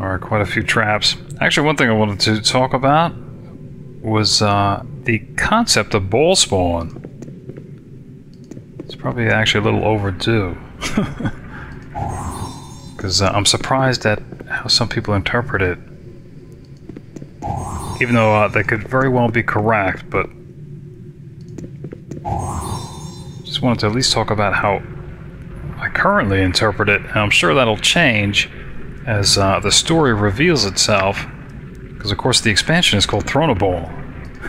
Alright, quite a few traps. Actually, one thing I wanted to talk about was uh, the concept of Bhaalspawn. It's probably actually a little overdue. Because uh, I'm surprised at how some people interpret it. Even though uh, they could very well be correct, but... Just wanted to at least talk about how I currently interpret it, and I'm sure that'll change as uh, the story reveals itself. Because, of course, the expansion is called Throne of Bhaal.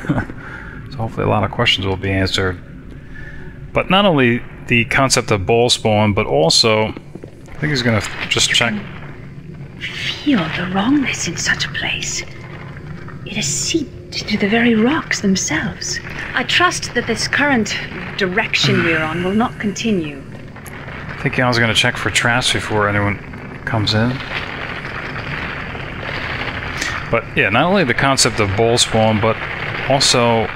so hopefully a lot of questions will be answered. But not only the concept of Bhaalspawn, but also, I think he's going to just check. Feel the wrongness in such a place. It has seeped into the very rocks themselves. I trust that this current direction we're on will not continue. I think I was going to check for traps before anyone comes in. But yeah, not only the concept of Bhaalspawn, but also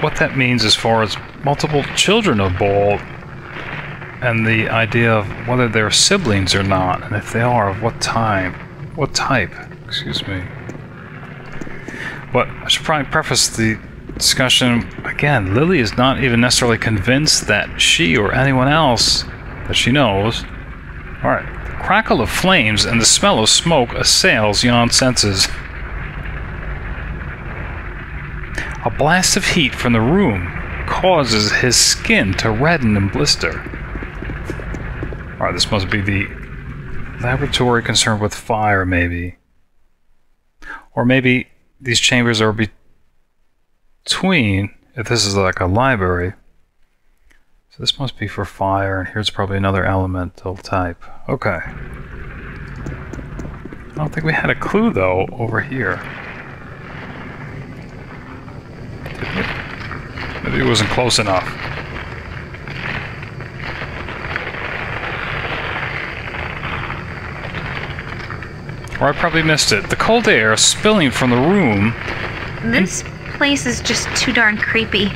what that means as far as multiple children of Bhaal and the idea of whether they're siblings or not, and if they are, of what time, what type, excuse me. But I should probably preface the discussion again. Lilly is not even necessarily convinced that she or anyone else that she knows. Alright, the crackle of flames and the smell of smoke assails Jan's senses. A blast of heat from the room causes his skin to redden and blister. Alright, this must be the laboratory concerned with fire, maybe. Or maybe these chambers are between, if this is like a library. So this must be for fire, and here's probably another elemental type. Okay. I don't think we had a clue, though, over here. Maybe it wasn't close enough. Or I probably missed it. The cold air spilling from the room. This place is just too darn creepy.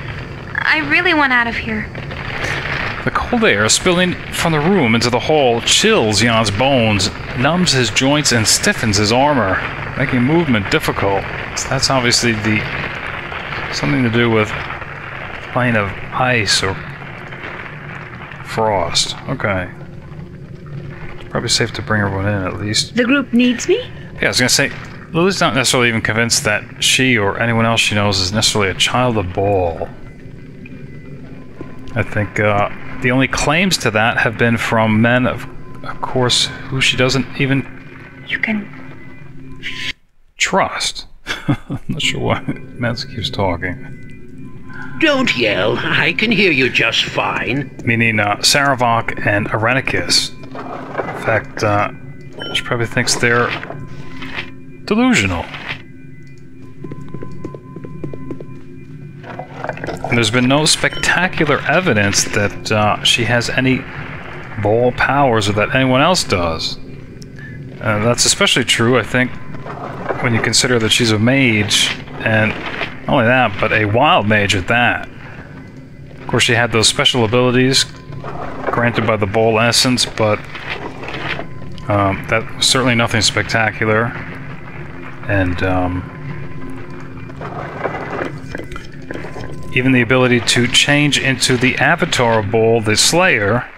I really want out of here. Cold air spilling from the room into the hall chills Jan's bones, numbs his joints, and stiffens his armor, making movement difficult. So that's obviously the something to do with plane of ice or frost. Okay. Probably safe to bring everyone in at least. The group needs me? Yeah, I was gonna say, Lilly's not necessarily even convinced that she or anyone else she knows is necessarily a child of Bhaal. I think uh, the only claims to that have been from men, of, of course, who she doesn't even You can. trust. I'm not sure why Mance keeps talking. Don't yell. I can hear you just fine. Meaning uh, Sarevok and Irenicus. In fact, uh, she probably thinks they're delusional. There's been no spectacular evidence that uh, she has any Bhaal powers or that anyone else does. Uh, that's especially true, I think, when you consider that she's a mage, and not only that, but a wild mage at that. Of course, she had those special abilities granted by the Bhaal essence, but um, that was certainly nothing spectacular. And um, even the ability to change into the avatar Bhaal, the Slayer,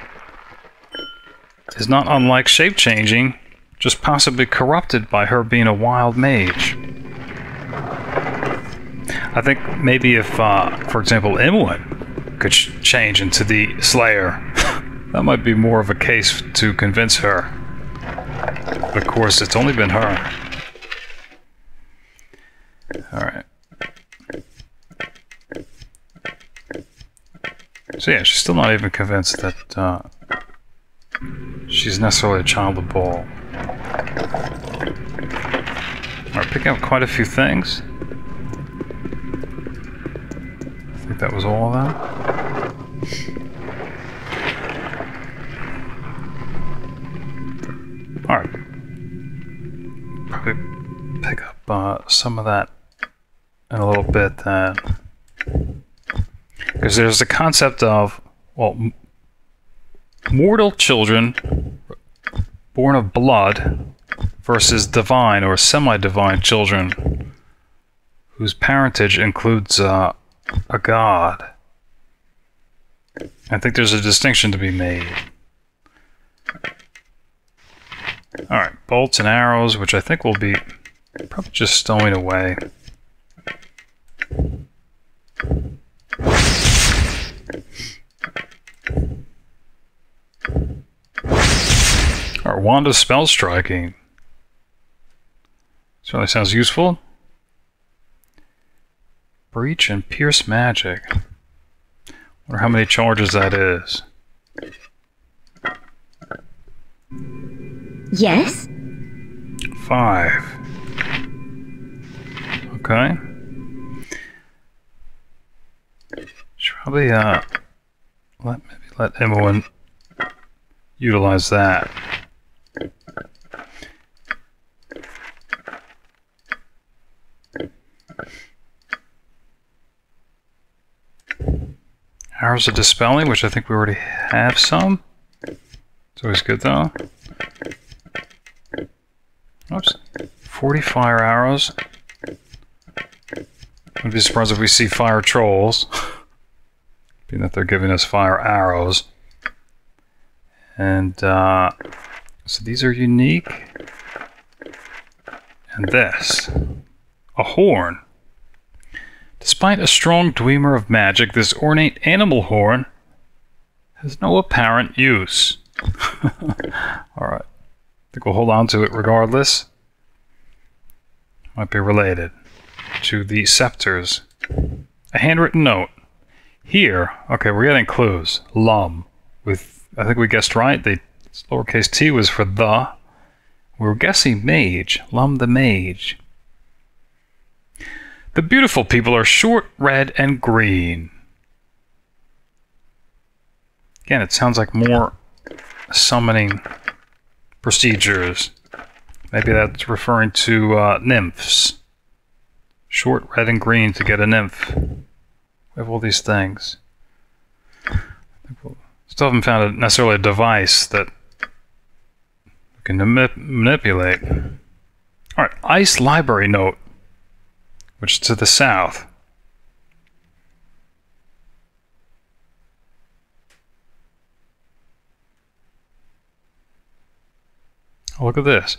is not unlike shape changing, just possibly corrupted by her being a wild mage. I think maybe if, uh, for example, Imoen could ch change into the Slayer, that might be more of a case to convince her. But of course, it's only been her. Alright. So yeah, she's still not even convinced that uh, she's necessarily a child of Bhaal. Alright, picking up quite a few things. I think that was all of that. Alright. Probably pick up uh, some of that in a little bit then. Because there's the concept of, well, mortal children born of blood versus divine or semi-divine children whose parentage includes uh, a god. I think there's a distinction to be made. Alright, bolts and arrows, which I think will be probably just stowing away. Our wand of spell striking. Certainly sounds useful. Breach and pierce magic. Wonder how many charges that is. Yes? Five. Okay. Should probably uh let maybe let everyone utilize that. Arrows of Dispelling, which I think we already have some. It's always good though. Oops. 40 fire arrows. Wouldn't be surprised if we see fire trolls. Being that they're giving us fire arrows. And uh, so these are unique. And this. A horn. Despite a strong dweomer of magic, this ornate animal horn has no apparent use. Alright. I think we'll hold on to it regardless. Might be related to the scepters. A handwritten note. Here, okay, we're getting clues. Lum. With, I think we guessed right. The lowercase t was for the. We were guessing mage. Lum the mage. The beautiful people are short, red, and green. Again, it sounds like more summoning procedures. Maybe that's referring to uh, nymphs. Short, red, and green to get a nymph. We have all these things. Still haven't found a, necessarily a device that we can manipulate. Alright, ice library note, which is to the south. Oh, look at this.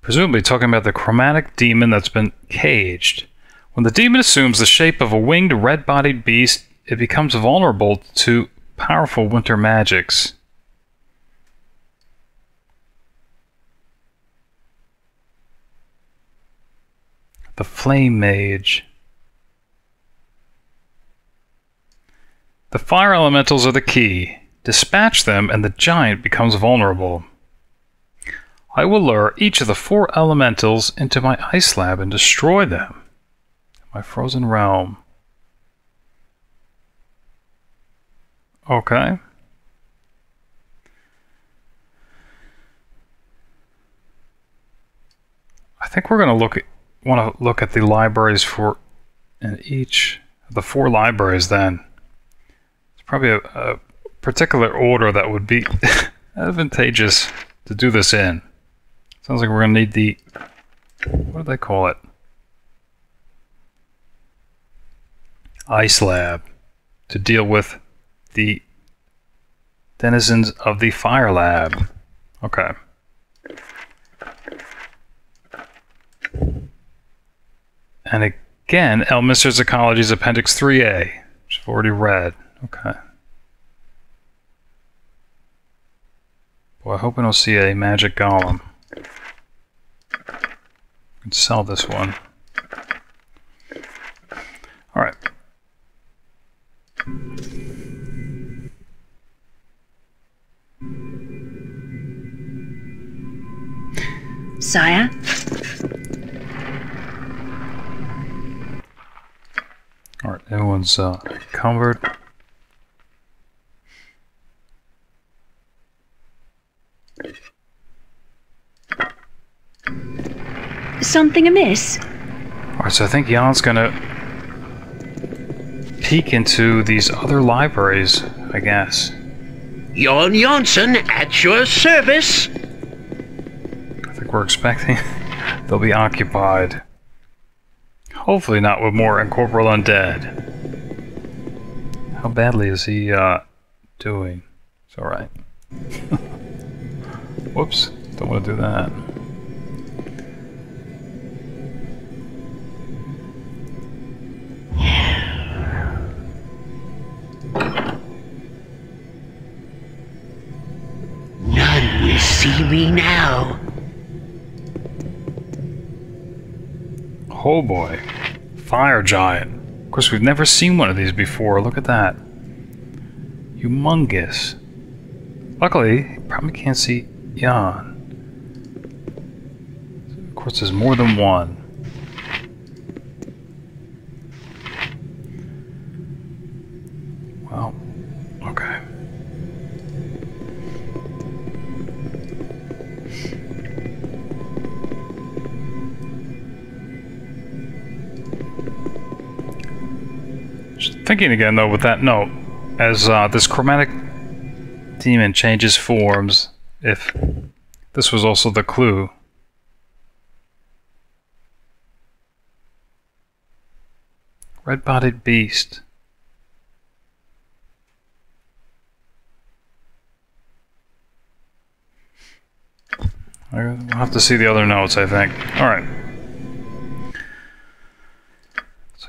Presumably talking about the chromatic demon that's been caged. When the demon assumes the shape of a winged red-bodied beast, it becomes vulnerable to powerful winter magics. The Flame Mage. The fire elementals are the key. Dispatch them and the giant becomes vulnerable. I will lure each of the four elementals into my ice lab and destroy them. My frozen realm. Okay. I think we're going to look at, want to look at the libraries for in each of the four libraries then. It's probably a, a particular order that would be advantageous to do this in. Sounds like we're going to need the... What do they call it? Ice Lab to deal with the denizens of the Fire Lab. Okay. And again, Elminster's Ecology's Appendix 3A, which I've already read. Okay. Boy, I hope we don't see a magic golem can sell this one. All right. Sire? All right, everyone's uh, covered. Something amiss? Alright, so I think Jan's gonna peek into these other libraries, I guess. Jan Janssen at your service. I think we're expecting they'll be occupied. Hopefully not with more incorporeal undead. How badly is he uh, doing? It's alright. Whoops, don't want to do that. None will see me now. Oh boy. Fire giant. Of course, we've never seen one of these before. Look at that. Humongous. Luckily, you probably can't see Jan. Of course, there's more than one. Just thinking again, though, with that note, as uh, this chromatic demon changes forms, if this was also the clue. Red bodied beast. I'll have to see the other notes, I think. Alright.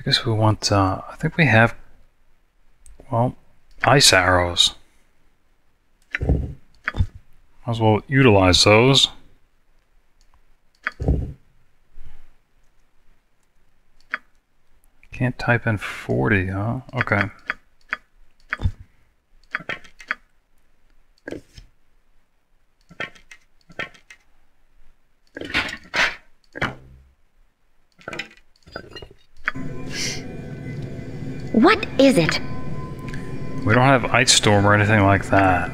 Guess we want, uh, I think we have, well, ice arrows. Might as well utilize those. Can't type in 40, huh? Okay. What is it? We don't have Ice Storm or anything like that.